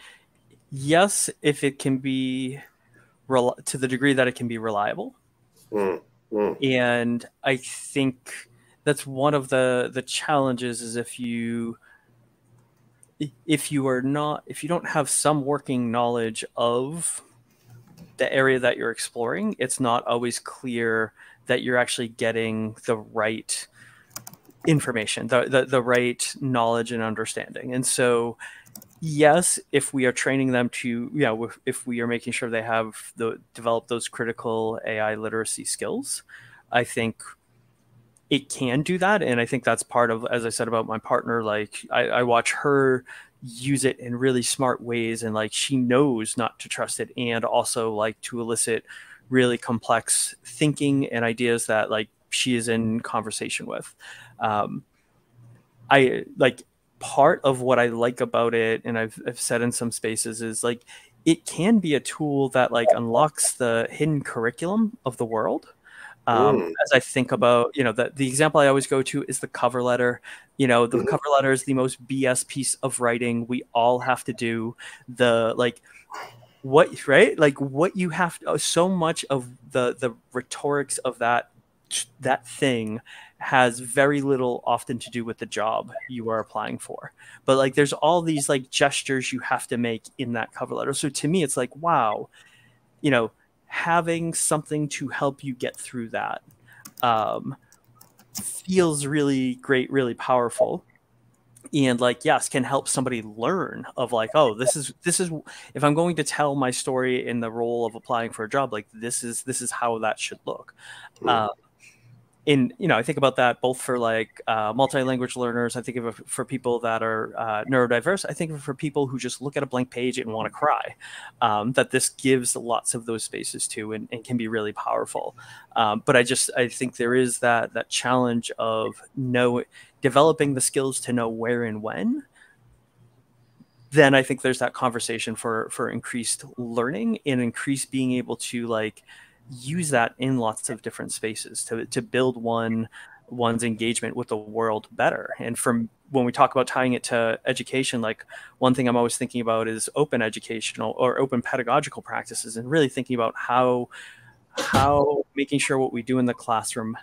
yes, if it can be to the degree that it can be reliable, mm, mm. and I think that's one of the the challenges is if you if you are not if you don't have some working knowledge of the area that you're exploring it's not always clear that you're actually getting the right information the, the, the right knowledge and understanding. And so yes if we are training them to you know if, if we are making sure they have the develop those critical ai literacy skills i think it can do that and i think that's part of as i said about my partner like I, I, watch her use it in really smart ways and like she knows not to trust it and also like to elicit really complex thinking and ideas that like she is in conversation with. Um, I like part of what I like about it, and I've, I've said in some spaces is like it can be a tool that like unlocks the hidden curriculum of the world. Um, mm. As I think about, you know, the, the example I always go to is the cover letter. You know, the mm-hmm. cover letter is the most BS piece of writing we all have to do. The like, what right like what you have to, so much of the the rhetorics of that that thing has very little often to do with the job you are applying for but like there's all these like gestures you have to make in that cover letter so to me it's like wow you know having something to help you get through that um, feels really great really powerful. And like yes can help somebody learn of like oh this is this is if i'm going to tell my story in the role of applying for a job like this is this is how that should look. Mm in you know i think about that both for like uh, multi-language learners i think of for people that are uh, neurodiverse i think for people who just look at a blank page and want to cry um, that this gives lots of those spaces too and, and can be really powerful. Um, but i just i think there is that that challenge of know developing the skills to know where and when. Then i think there's that conversation for for increased learning and increased being able to like use that in lots of different spaces to, to build one one's engagement with the world better. And from when we talk about tying it to education like one thing i'm always thinking about is open educational or open pedagogical practices and really thinking about how how making sure what we do in the classroom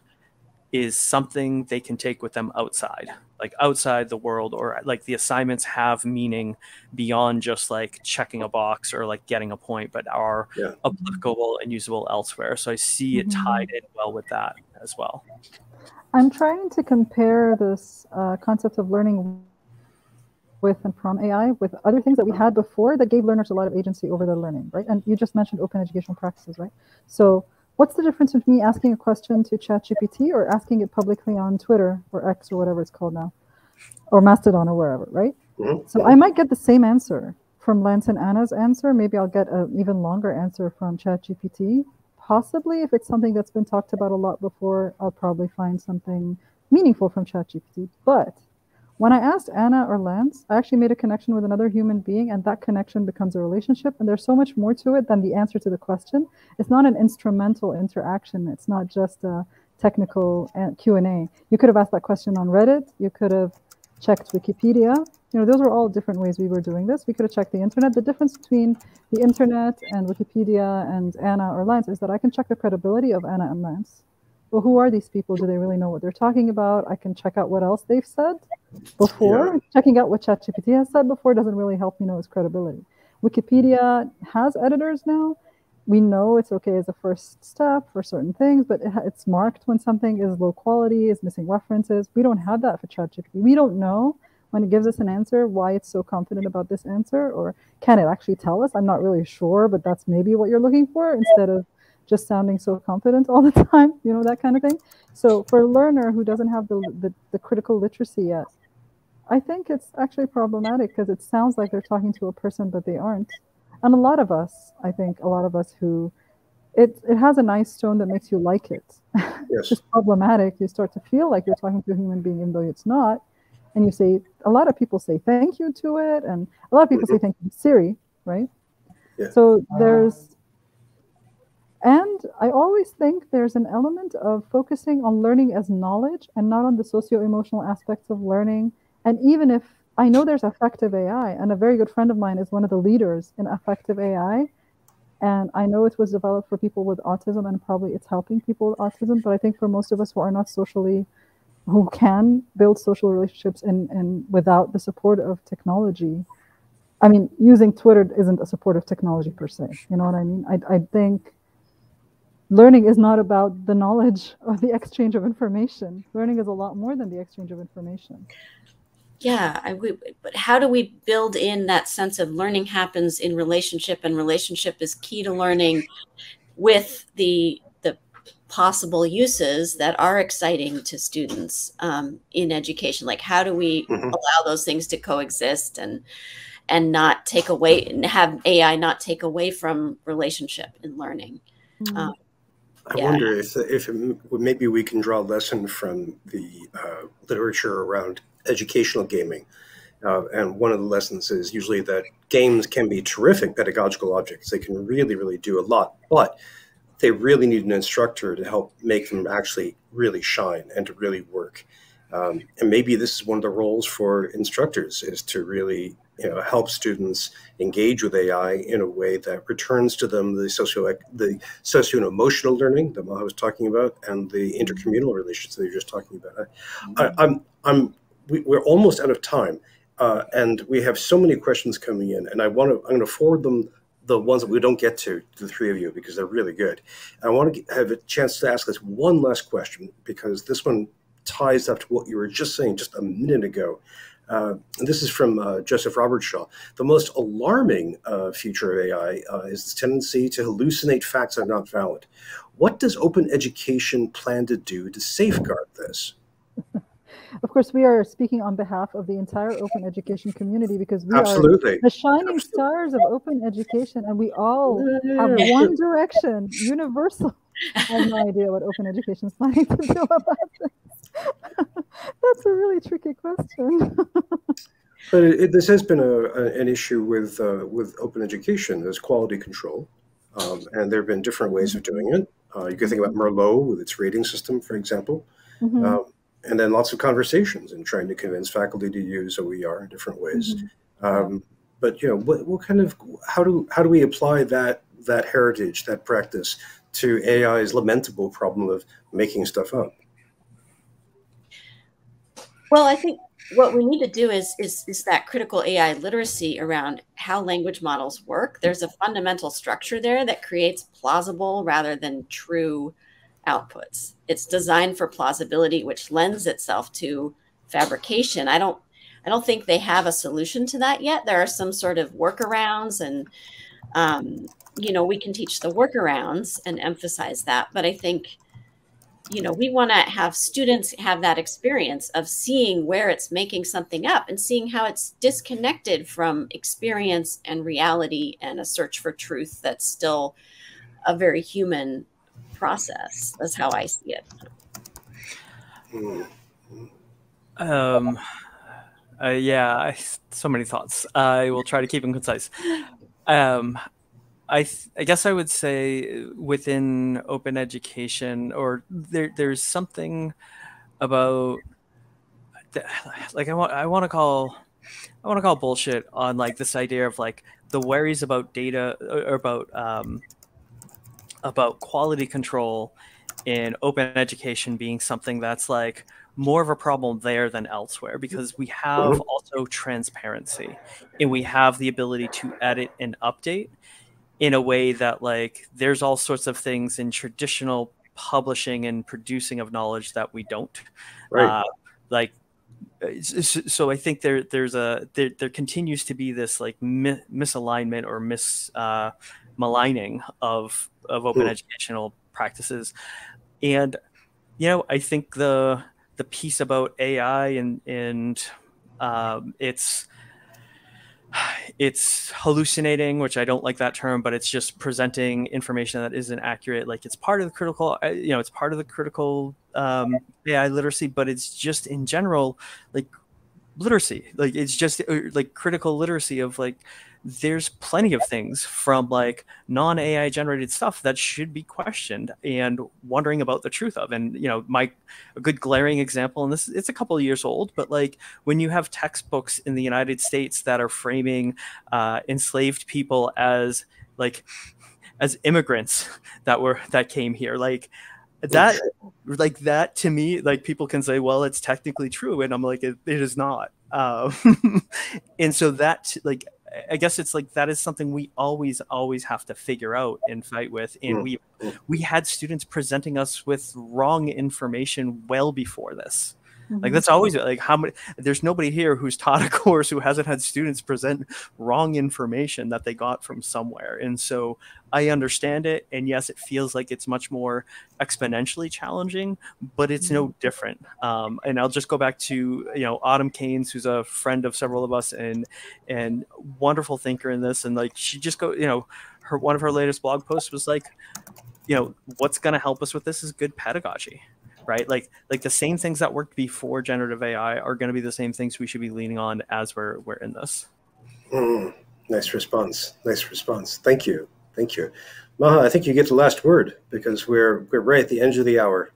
is something they can take with them outside like outside the world or like the assignments have meaning beyond just like checking a box or like getting a point but are yeah. applicable and usable elsewhere so i see it mm-hmm. tied in well with that as well i'm trying to compare this uh, concept of learning with and from AI with other things that we had before that gave learners a lot of agency over their learning, right? And you just mentioned open educational practices, right? So What's the difference between me asking a question to ChatGPT or asking it publicly on Twitter or X or whatever it's called now, or Mastodon or wherever, right? Mm-hmm. So I might get the same answer from Lance and Anna's answer. Maybe I'll get an even longer answer from ChatGPT. Possibly, if it's something that's been talked about a lot before, I'll probably find something meaningful from ChatGPT. But when I asked Anna or Lance, I actually made a connection with another human being, and that connection becomes a relationship. And there's so much more to it than the answer to the question. It's not an instrumental interaction. It's not just a technical uh, Q and A. You could have asked that question on Reddit. You could have checked Wikipedia. You know, those are all different ways we were doing this. We could have checked the internet. The difference between the internet and Wikipedia and Anna or Lance is that I can check the credibility of Anna and Lance well, who are these people? Do they really know what they're talking about? I can check out what else they've said before. Yeah. Checking out what ChatGPT has said before doesn't really help me know its credibility. Wikipedia has editors now. We know it's okay as a first step for certain things, but it, it's marked when something is low quality, is missing references. We don't have that for ChatGPT. We don't know when it gives us an answer why it's so confident about this answer, or can it actually tell us? I'm not really sure, but that's maybe what you're looking for instead of just sounding so confident all the time, you know, that kind of thing. So for a learner who doesn't have the, the, the critical literacy yet, I think it's actually problematic because it sounds like they're talking to a person, but they aren't. And a lot of us, I think, a lot of us who, it, it has a nice tone that makes you like it. Yes. it's just problematic. You start to feel like you're talking to a human being, even though it's not. And you say, a lot of people say thank you to it. And a lot of people mm-hmm. say thank you to Siri, right? Yeah. So there's and I always think there's an element of focusing on learning as knowledge and not on the socio emotional aspects of learning. And even if I know there's affective AI, and a very good friend of mine is one of the leaders in affective AI. And I know it was developed for people with autism, and probably it's helping people with autism. But I think for most of us who are not socially, who can build social relationships and, and without the support of technology, I mean, using Twitter isn't a supportive technology per se. You know what I mean? I, I think learning is not about the knowledge or the exchange of information. Learning is a lot more than the exchange of information. Yeah, I, we, but how do we build in that sense of learning happens in relationship, and relationship is key to learning, with the the possible uses that are exciting to students um, in education? Like, how do we mm-hmm. allow those things to coexist and and not take away and have AI not take away from relationship and learning? Mm-hmm. Um, I yeah. wonder if if it, maybe we can draw a lesson from the uh, literature around educational gaming. Uh, and one of the lessons is usually that games can be terrific pedagogical objects. They can really, really do a lot, but they really need an instructor to help make them actually really shine and to really work. Um, and maybe this is one of the roles for instructors is to really you know, help students engage with AI in a way that returns to them the socio the socio and emotional learning that Maha was talking about and the intercommunal relations that you're just talking about. I, I'm, I'm we, are almost out of time, uh, and we have so many questions coming in, and I want to I'm going to forward them the ones that we don't get to, to the three of you because they're really good. And I want to have a chance to ask us one last question because this one ties up to what you were just saying just a minute ago. Uh, and this is from uh, Joseph Robertshaw. The most alarming uh, of AI uh, is the tendency to hallucinate facts that are not valid. What does open education plan to do to safeguard this? Of course, we are speaking on behalf of the entire open education community because we Absolutely. are the shining Absolutely. stars of open education, and we all have one direction, universal. I have no idea what open education is planning to do about this. That's a really tricky question. but it, it, this has been a, a, an issue with uh, with open education. There's quality control, um, and there have been different ways of doing it. Uh, you can think about Merlot with its rating system, for example. Mm-hmm. Um, and then lots of conversations and trying to convince faculty to use OER in different ways. Mm-hmm. Um, but you know, what, what kind of how do how do we apply that that heritage, that practice, to AI's lamentable problem of making stuff up? Well, I think what we need to do is, is is that critical AI literacy around how language models work. There's a fundamental structure there that creates plausible rather than true outputs. It's designed for plausibility, which lends itself to fabrication. I don't I don't think they have a solution to that yet. There are some sort of workarounds and um, you know, we can teach the workarounds and emphasize that. But I think, you know, we want to have students have that experience of seeing where it's making something up and seeing how it's disconnected from experience and reality and a search for truth that's still a very human process. That's how I see it. Um, uh, yeah, I, so many thoughts. I will try to keep them concise. Um, I, I guess I would say within open education, or there, there's something about like I want I want to call I want to call bullshit on like this idea of like the worries about data or about um, about quality control in open education being something that's like more of a problem there than elsewhere because we have mm-hmm. also transparency and we have the ability to edit and update in a way that like there's all sorts of things in traditional publishing and producing of knowledge that we don't right. Uh, like uh, so I think there there's a there, there continues to be this like mi- misalignment or mis uh, maligning of of open mm. educational practices. And you know i think the the piece about ai and and um, it's it's hallucinating which i don't like that term but it's just presenting information that isn't accurate. Like it's part of the critical uh, you know it's part of the critical um, ai literacy but it's just in general like literacy. Like it's just uh, like critical literacy of like there's plenty of things from like non AI generated stuff that should be questioned and wondering about the truth of. And you know, my a good glaring example, and this it's a couple of years old, but like when you have textbooks in the United States that are framing uh, enslaved people as like as immigrants that were that came here, like that like that to me like people can say well it's technically true and i'm like it, it is not um, and so that like I guess it's like that is something we always always have to figure out and fight with. And mm. we we had students presenting us with wrong information well before this. Mm-hmm. Like that's always like how many there's nobody here who's taught a course who hasn't had students present wrong information that they got from somewhere. And so I understand it and yes it feels like it's much more exponentially challenging, but it's mm-hmm. no different. Um, and I'll just go back to you know Autumm Caines who's a friend of several of us and and wonderful thinker in this and like she just go you know her one of her latest blog posts was like you know, what's going to help us with this is good pedagogy, right? Like, like the same things that worked before generative AI are going to be the same things we should be leaning on as we're we're in this. Mm, nice response. Nice response. Thank you. Thank you. Maha, I think you get the last word because we're we're right at the end of the hour.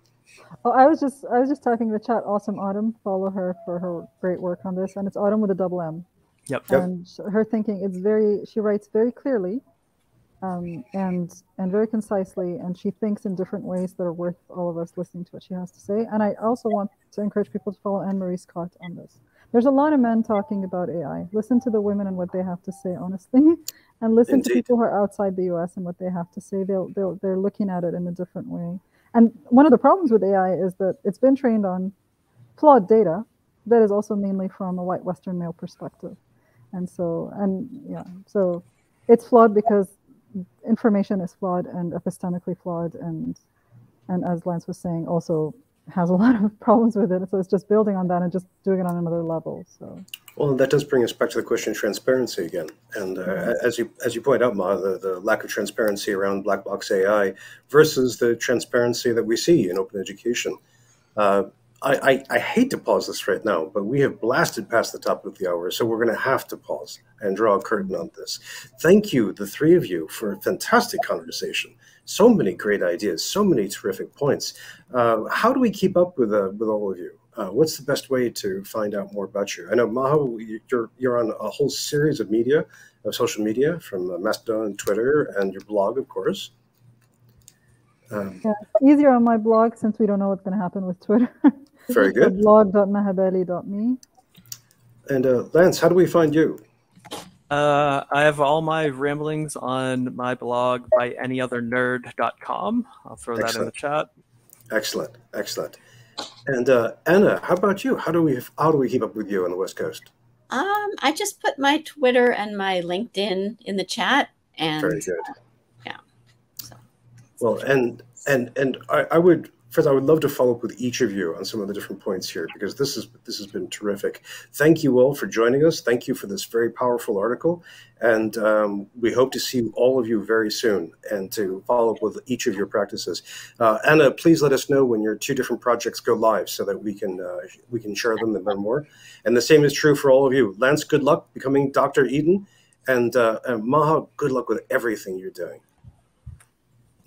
Oh, I was just I was just typing in the chat. Awesome Autumn. Follow her for her great work on this, and it's Autumn with a double M. Yep. And her thinking, it's very. She writes very clearly, um, and and very concisely, and she thinks in different ways that are worth all of us listening to what she has to say. And I also want to encourage people to follow Anne Marie Scott on this. There's a lot of men talking about AI. Listen to the women and what they have to say honestly, and listen Indeed. to people who are outside the U.S. and what they have to say. They'll, they'll they're looking at it in a different way. And one of the problems with AI is that it's been trained on flawed data that is also mainly from a white Western male perspective. And so, and yeah, so it's flawed because information is flawed and epistemically flawed. And, and as Lance was saying, also has a lot of problems with it. So it's just building on that and just doing it on another level. So. Well, that does bring us back to the question of transparency again. And uh, mm-hmm. as you as you point out, Ma, the, the lack of transparency around black box AI versus the transparency that we see in open education. Uh, I, I, I, hate to pause this right now, but we have blasted past the top of the hour, so we're going to have to pause and draw a curtain on this. Thank you, the three of you, for a fantastic conversation. So many great ideas, so many terrific points. Uh, how do we keep up with uh, with all of you? Uh, what's the best way to find out more about you? I know Maha, you're you're on a whole series of media, of social media, from uh, Mastodon, Twitter, and your blog, of course. Um, yeah, easier on my blog since we don't know what's going to happen with Twitter. very good. blog.mahabali.me. And uh, Lance, how do we find you? Uh, I have all my ramblings on my blog by anyothernerd.com. I'll throw Excellent. that in the chat. Excellent, excellent. And uh, Anna, how about you? How do we how do we keep up with you on the West Coast? Um, I just put my Twitter and my LinkedIn in the chat, and very good. Well, and and and I, I would First, I would love to follow up with each of you on some of the different points here because this is this has been terrific. Thank you all for joining us. Thank you for this very powerful article, and um, we hope to see all of you very soon and to follow up with each of your practices. Uh, Anna, please let us know when your two different projects go live so that we can uh, we can share them and learn more. And the same is true for all of you. Lance, good luck becoming Dr. Eaton, and, uh, and Maha, good luck with everything you're doing.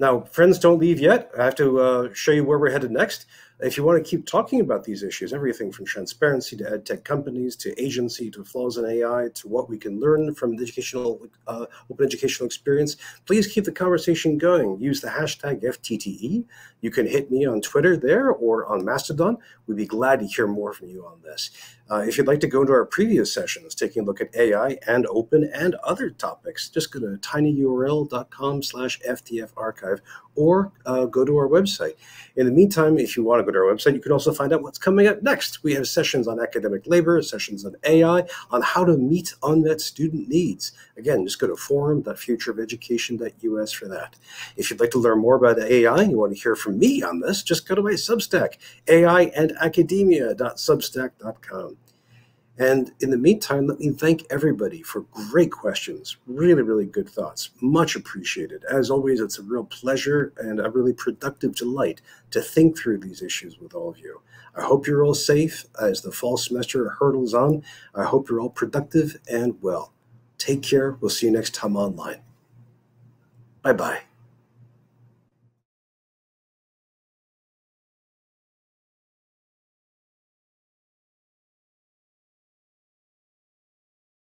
Now, friends, don't leave yet. I have to uh, show you where we're headed next. If you want to keep talking about these issues, everything from transparency to ed tech companies to agency to flaws in AI to what we can learn from the educational uh, open educational experience, please keep the conversation going. Use the hashtag FTTE. You can hit me on Twitter there or on Mastodon. We'd be glad to hear more from you on this. Uh, if you'd like to go into our previous sessions, taking a look at AI and open and other topics, just go to tinyurl.com slash FTF archive or uh, go to our website. In the meantime, if you want to go to our website, you can also find out what's coming up next. We have sessions on academic labor, sessions on AI, on how to meet unmet student needs. Again, just go to forum.futureofeducation.us for that. If you'd like to learn more about AI, and you want to hear from me on this, just go to my Substack, aiandacademia.substack.com. And in the meantime, let me thank everybody for great questions. Really, really good thoughts. Much appreciated. As always, it's a real pleasure and a really productive delight to think through these issues with all of you. I hope you're all safe as the fall semester hurdles on. I hope you're all productive and well. Take care. We'll see you next time online. Bye bye.